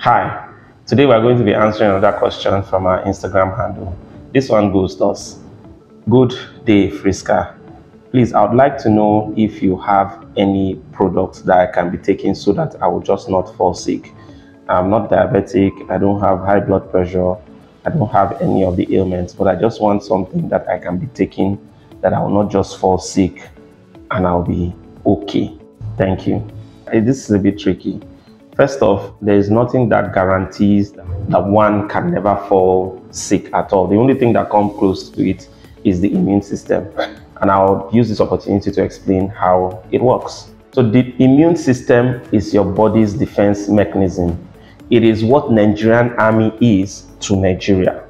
Hi, today we are going to be answering another question from our Instagram handle. This one goes thus Good day, Friska. Please, I would like to know if you have any products that I can be taking so that I will just not fall sick. I'm not diabetic, I don't have high blood pressure, I don't have any of the ailments, but I just want something that I can be taking that I will not just fall sick and I'll be okay. Thank you. This is a bit tricky First off, there is nothing that guarantees that one can never fall sick at all. The only thing that comes close to it is the immune system. And I'll use this opportunity to explain how it works. So the immune system is your body's defense mechanism. It is what Nigerian army is to Nigeria.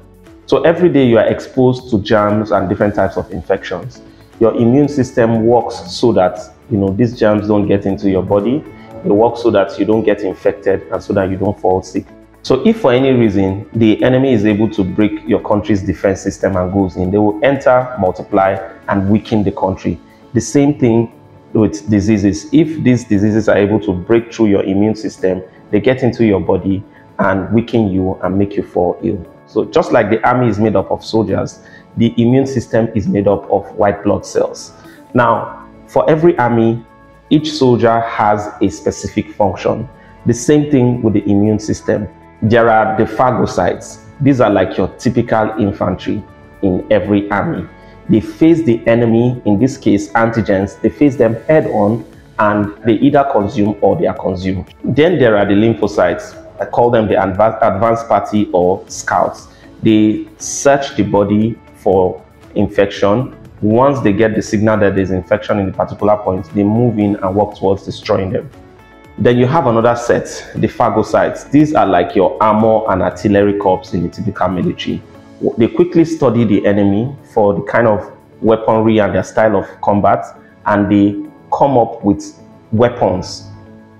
So every day you are exposed to germs and different types of infections. Your immune system works so that you know these germs don't get into your body they work so that you don't get infected and so that you don't fall sick. So if for any reason the enemy is able to break your country's defense system and goes in, they will enter, multiply, and weaken the country. The same thing with diseases. If these diseases are able to break through your immune system, they get into your body and weaken you and make you fall ill. So just like the army is made up of soldiers, the immune system is made up of white blood cells. Now, for every army, each soldier has a specific function. The same thing with the immune system. There are the phagocytes. These are like your typical infantry in every army. They face the enemy, in this case antigens, they face them head on and they either consume or they are consumed. Then there are the lymphocytes. I call them the advanced party or scouts. They search the body for infection once they get the signal that there's infection in the particular point, they move in and work towards destroying them. Then you have another set, the phagocytes. These are like your armor and artillery corps in the typical military. They quickly study the enemy for the kind of weaponry and their style of combat, and they come up with weapons,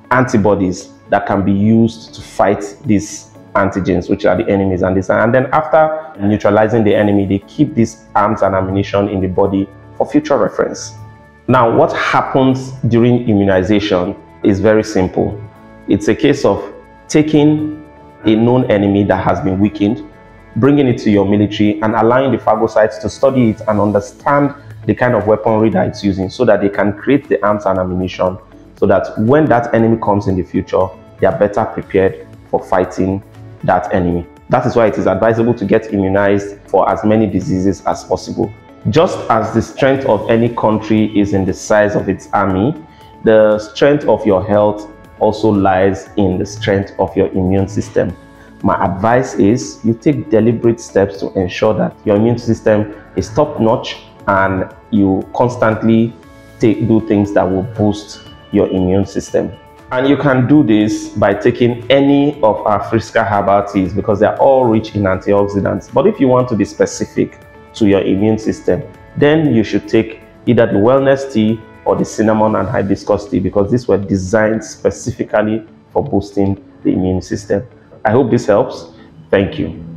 antibodies that can be used to fight these antigens, which are the enemies and this. And then after neutralizing the enemy, they keep these arms and ammunition in the body for future reference. Now, what happens during immunization is very simple. It's a case of taking a known enemy that has been weakened, bringing it to your military and allowing the phagocytes to study it and understand the kind of weaponry that it's using so that they can create the arms and ammunition so that when that enemy comes in the future, they are better prepared for fighting that enemy. That is why it is advisable to get immunized for as many diseases as possible. Just as the strength of any country is in the size of its army, the strength of your health also lies in the strength of your immune system. My advice is you take deliberate steps to ensure that your immune system is top notch and you constantly take, do things that will boost your immune system. And you can do this by taking any of our Friska herbal teas because they're all rich in antioxidants. But if you want to be specific to your immune system, then you should take either the wellness tea or the cinnamon and hibiscus tea because these were designed specifically for boosting the immune system. I hope this helps. Thank you.